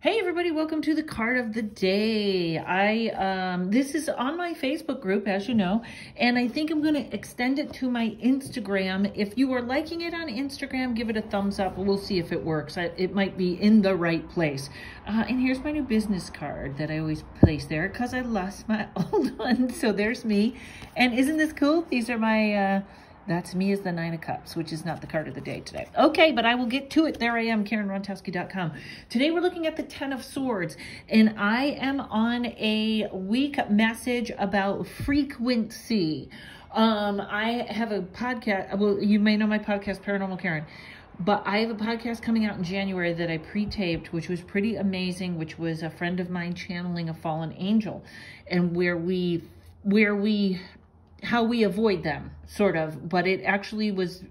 Hey everybody, welcome to the card of the day. I um this is on my Facebook group as you know, and I think I'm going to extend it to my Instagram. If you are liking it on Instagram, give it a thumbs up. We'll see if it works. I, it might be in the right place. Uh, and here's my new business card that I always place there cuz I lost my old one. So there's me. And isn't this cool? These are my uh that's me as the Nine of Cups, which is not the card of the day today. Okay, but I will get to it. There I am, KarenRontowski.com. Today we're looking at the Ten of Swords, and I am on a week message about frequency. Um, I have a podcast. Well, you may know my podcast, Paranormal Karen. But I have a podcast coming out in January that I pre-taped, which was pretty amazing, which was a friend of mine channeling a fallen angel, and where we where we how we avoid them, sort of, but it actually was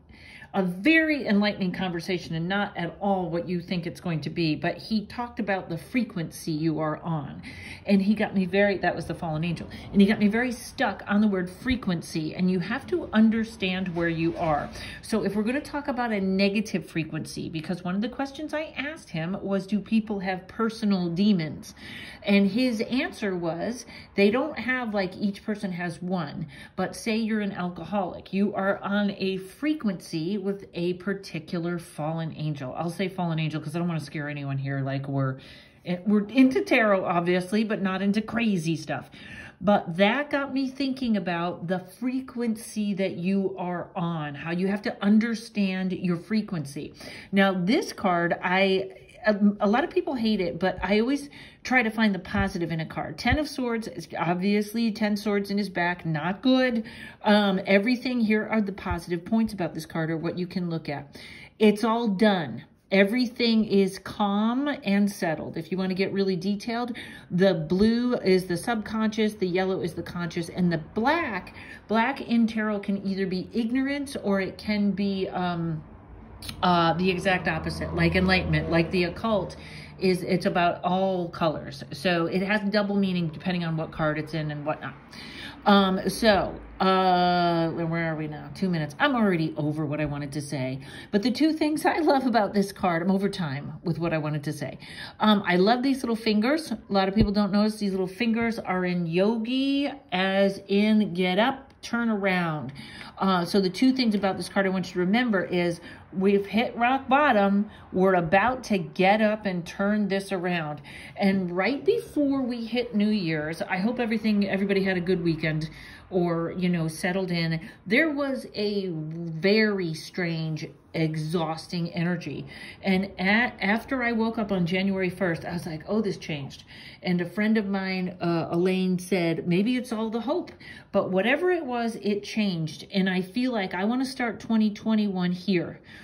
a very enlightening conversation and not at all what you think it's going to be. But he talked about the frequency you are on. And he got me very, that was the fallen angel. And he got me very stuck on the word frequency. And you have to understand where you are. So if we're going to talk about a negative frequency, because one of the questions I asked him was, do people have personal demons? And his answer was, they don't have like each person has one. But say you're an alcoholic, you are on a frequency with a particular fallen angel. I'll say fallen angel because I don't want to scare anyone here. Like we're eh, we're into tarot, obviously, but not into crazy stuff. But that got me thinking about the frequency that you are on, how you have to understand your frequency. Now, this card, I a, a, lot of people hate it, but I always try to find the positive in a card. Ten of Swords, is obviously 10 swords in his back, not good. Um, everything here are the positive points about this card or what you can look at. It's all done. Everything is calm and settled. If you want to get really detailed, the blue is the subconscious, the yellow is the conscious, and the black, black in tarot can either be ignorance or it can be... Um, uh, the exact opposite, like enlightenment, like the occult is it's about all colors. So it has double meaning depending on what card it's in and whatnot. Um, so, uh, where are we now? Two minutes. I'm already over what I wanted to say. But the two things I love about this card, I'm over time with what I wanted to say. Um, I love these little fingers. A lot of people don't notice these little fingers are in yogi as in get up, turn around. Uh, so the two things about this card I want you to remember is we've hit rock bottom. We're about to get up and turn this around. And right before we hit New Year's, I hope everything, everybody had a good weekend or, you know, settled in. There was a very strange, exhausting energy. And at, after I woke up on January 1st, I was like, oh, this changed. And a friend of mine, uh, Elaine, said, maybe it's all the hope. But whatever it was, it changed. And I feel like I want to start 2021 here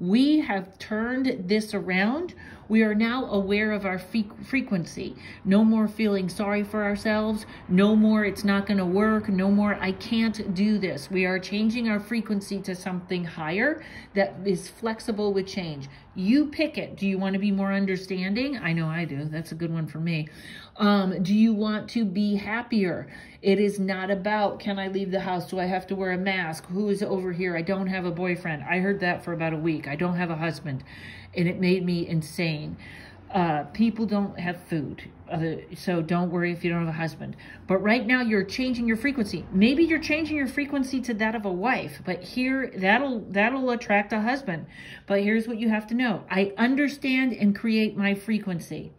we have turned this around. We are now aware of our frequency. No more feeling sorry for ourselves. No more it's not going to work. No more I can't do this. We are changing our frequency to something higher that is flexible with change. You pick it. Do you want to be more understanding? I know I do. That's a good one for me. Um, do you want to be happier? It is not about, can I leave the house? Do I have to wear a mask? Who is over here? I don't have a boyfriend. I heard that for about a week. I don't have a husband. And it made me insane. Uh, people don't have food. So don't worry if you don't have a husband. But right now you're changing your frequency. Maybe you're changing your frequency to that of a wife, but here that'll that'll attract a husband. But here's what you have to know. I understand and create my frequency.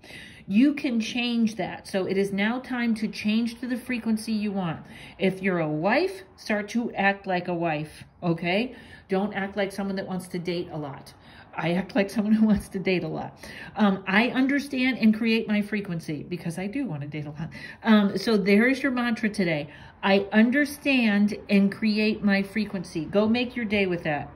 You can change that. So it is now time to change to the frequency you want. If you're a wife, start to act like a wife, okay? Don't act like someone that wants to date a lot. I act like someone who wants to date a lot. Um, I understand and create my frequency because I do want to date a lot. Um, so there is your mantra today. I understand and create my frequency. Go make your day with that.